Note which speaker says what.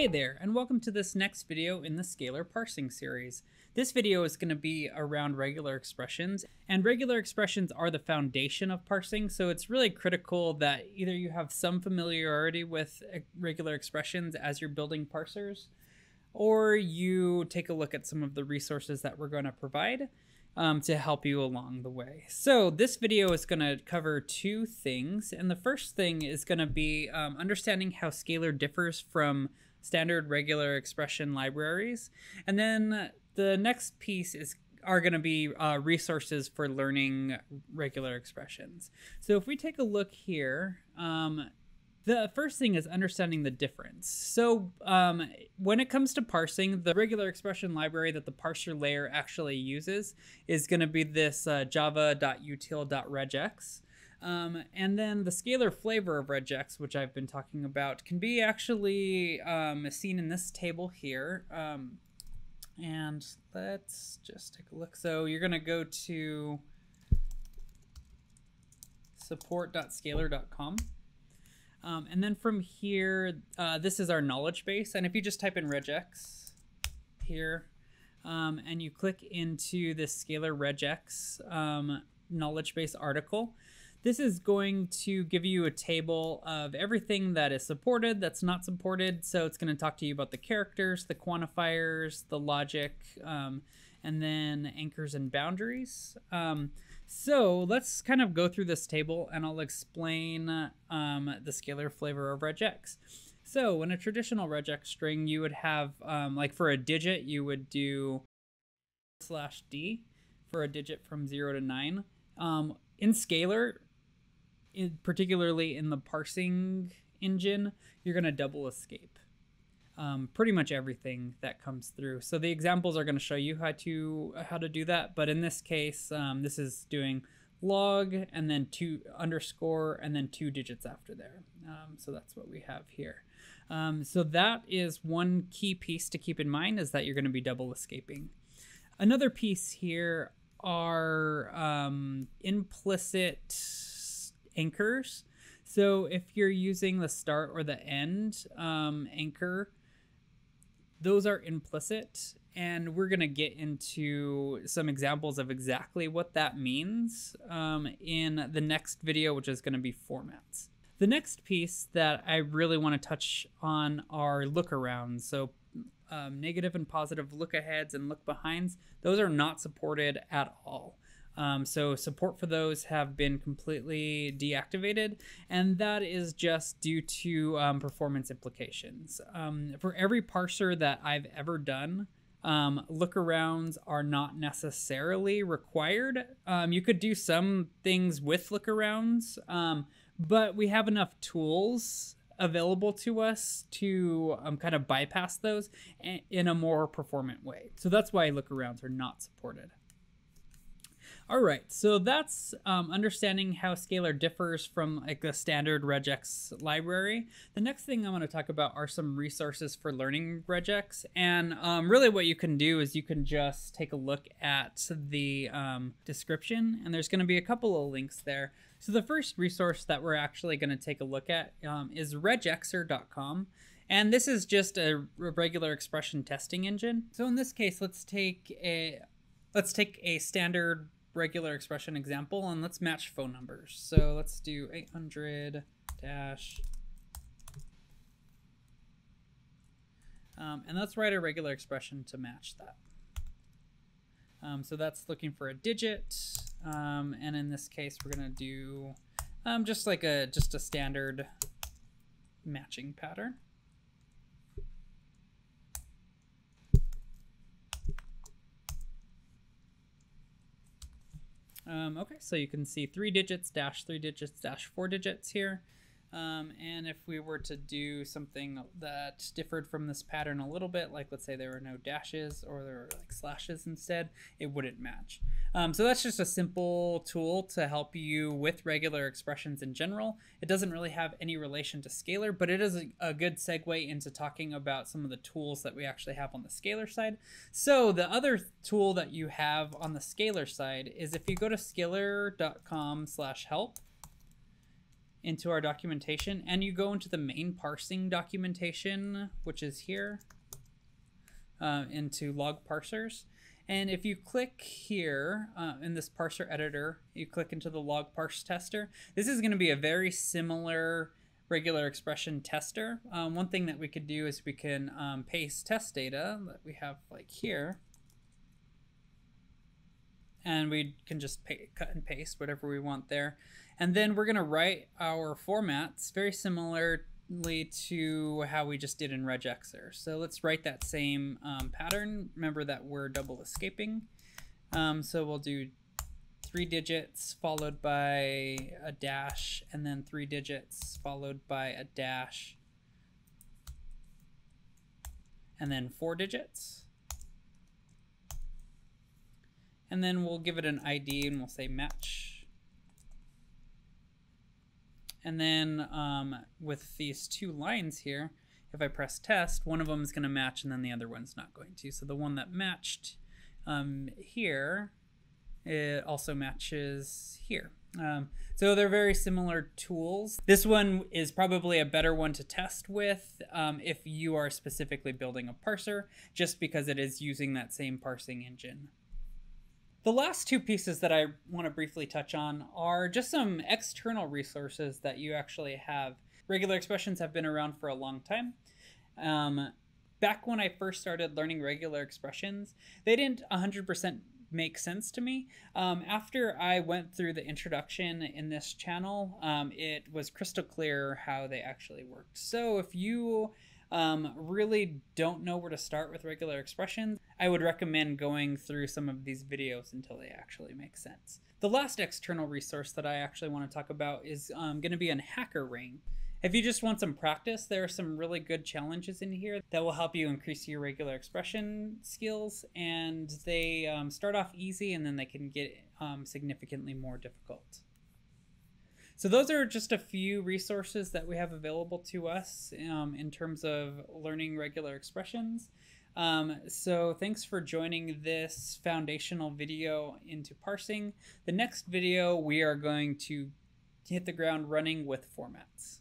Speaker 1: Hey there, and welcome to this next video in the Scalyr parsing series. This video is going to be around regular expressions, and regular expressions are the foundation of parsing, so it's really critical that either you have some familiarity with regular expressions as you're building parsers, or you take a look at some of the resources that we're going to provide um, to help you along the way. So this video is going to cover two things, and the first thing is going to be um, understanding how Scalyr differs from standard regular expression libraries. And then the next piece is are going to be uh, resources for learning regular expressions. So if we take a look here, um, the first thing is understanding the difference. So um, when it comes to parsing, the regular expression library that the parser layer actually uses is going to be this uh, java.util.regex. Um, and then the Scalyr flavor of regex, which I've been talking about, can be actually um, seen in this table here. Um, and let's just take a look. So you're going to go to support.scalyr.com. Um, and then from here, uh, this is our knowledge base. And if you just type in regex here, um, and you click into this Scalyr regex um, knowledge base article, this is going to give you a table of everything that is supported, that's not supported. So it's going to talk to you about the characters, the quantifiers, the logic, um, and then anchors and boundaries. Um, so let's kind of go through this table and I'll explain um, the Scalyr flavor of regex. So in a traditional regex string, you would have, um, like for a digit, you would do slash d for a digit from 0 to 9. Um, in Scalyr, in, particularly in the parsing engine, you're going to double escape um, pretty much everything that comes through. So the examples are going to show you how to how to do that. But in this case, um, this is doing log and then two underscore and then two digits after there. Um, so that's what we have here. Um, so that is one key piece to keep in mind is that you're going to be double escaping. Another piece here are um, implicit anchors. So if you're using the start or the end um, anchor, those are implicit. And we're going to get into some examples of exactly what that means um, in the next video, which is going to be formats. The next piece that I really want to touch on are look lookarounds. So um, negative and positive look aheads and look behinds, those are not supported at all. Um, so support for those have been completely deactivated, and that is just due to um, performance implications. Um, for every parser that I've ever done, um, lookarounds are not necessarily required. Um, you could do some things with lookarounds, um, but we have enough tools available to us to um, kind of bypass those in a more performant way. So that's why lookarounds are not supported. All right, so that's um, understanding how Scalyr differs from like a standard regex library. The next thing I'm going to talk about are some resources for learning regex, and um, really what you can do is you can just take a look at the um, description, and there's going to be a couple of links there. So the first resource that we're actually going to take a look at um, is regexr.com. And this is just a regular expression testing engine. So in this case, let's take a let's take a standard regular expression example and let's match phone numbers. So let's do 800 dash. Um, and let's write a regular expression to match that. Um, so that's looking for a digit. Um, and in this case, we're going to do um, just like a just a standard matching pattern. Um, okay, so you can see three digits, dash three digits, dash four digits here. Um, and if we were to do something that differed from this pattern a little bit, like let's say there were no dashes or there were like slashes instead, it wouldn't match. Um, so that's just a simple tool to help you with regular expressions in general. It doesn't really have any relation to Scalyr, but it is a, a good segue into talking about some of the tools that we actually have on the Scalyr side. So the other tool that you have on the Scalyr side is if you go to scalyr.com slash help, into our documentation and you go into the main parsing documentation, which is here, uh, into log parsers. And if you click here uh, in this parser editor, you click into the log parse tester. This is going to be a very similar regular expression tester. Um, one thing that we could do is we can um, paste test data that we have like here. And we can just pay, cut and paste whatever we want there. And then we're going to write our formats very similarly to how we just did in regexr. So let's write that same um, pattern. Remember that we're double escaping. Um, so we'll do three digits followed by a dash, and then three digits followed by a dash, and then four digits. And then we'll give it an ID and we'll say match and then um, with these two lines here, if I press test, one of them is going to match and then the other one's not going to. So the one that matched um, here, it also matches here. Um, so they're very similar tools. This one is probably a better one to test with um, if you are specifically building a parser, just because it is using that same parsing engine. The last two pieces that I want to briefly touch on are just some external resources that you actually have. Regular expressions have been around for a long time. Um, back when I first started learning regular expressions, they didn't 100% make sense to me. Um, after I went through the introduction in this channel, um, it was crystal clear how they actually worked. So if you um, really don't know where to start with regular expressions, I would recommend going through some of these videos until they actually make sense. The last external resource that I actually want to talk about is um, going to be on HackerRank. If you just want some practice, there are some really good challenges in here that will help you increase your regular expression skills, and they um, start off easy and then they can get um, significantly more difficult. So those are just a few resources that we have available to us um, in terms of learning regular expressions. Um, so thanks for joining this foundational video into parsing. The next video we are going to hit the ground running with formats.